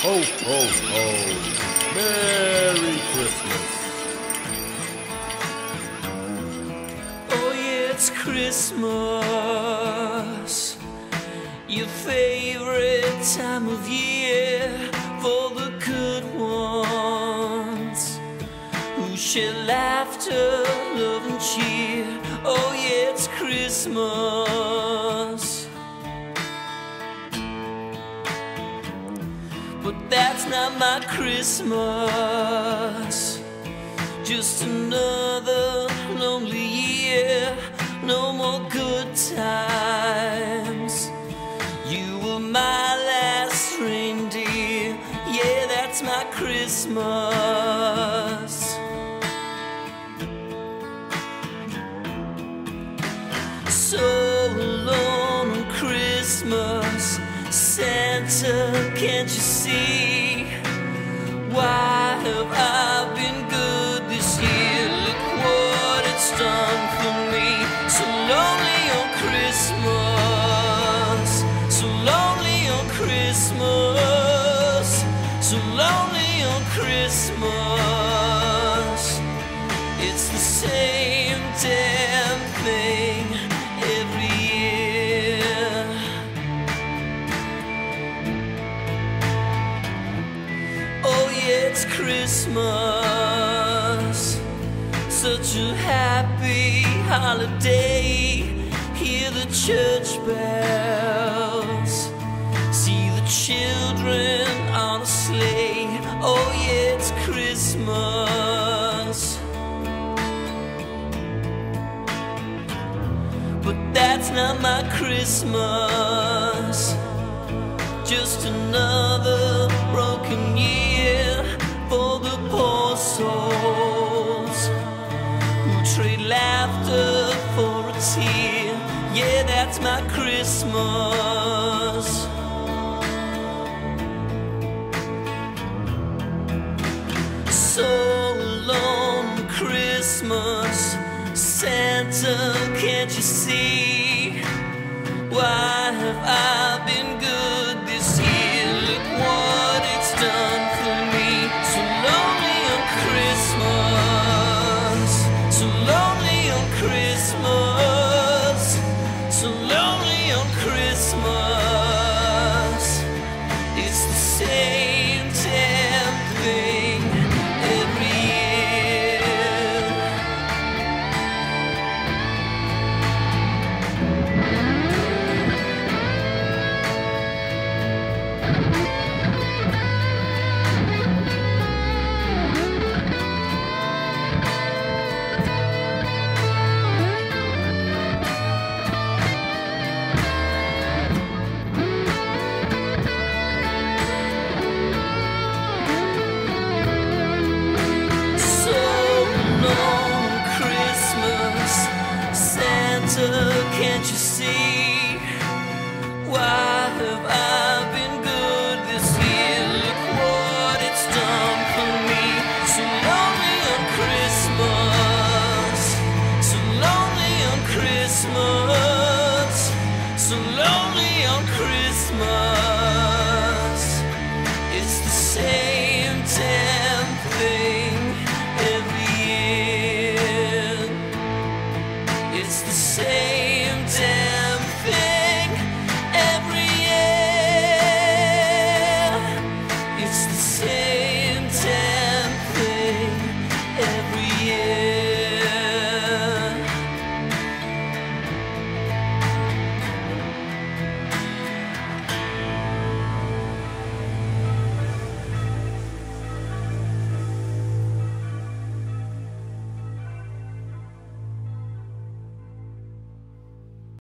Ho, ho, ho. Merry Christmas. Oh, yeah, it's Christmas. Your favorite time of year for the good ones who share laughter, love, and cheer. Oh, yeah, it's Christmas. But that's not my Christmas. Just another lonely year, no more good times. You were my last reindeer, yeah, that's my Christmas. Santa, can't you see? Why have I been good this year? Look what it's done for me. So lonely on Christmas, so lonely on Christmas, so lonely on Christmas. It's the same Christmas. Such a happy holiday. Hear the church bells. See the children on a sleigh. Oh yeah, it's Christmas. But that's not my Christmas just another a tear. Yeah, that's my Christmas. So alone Christmas, Santa, can't you see? It's done for me. So lonely on Christmas. So lonely on Christmas. So lonely on Christmas. It's the same damn thing every year. It's the same.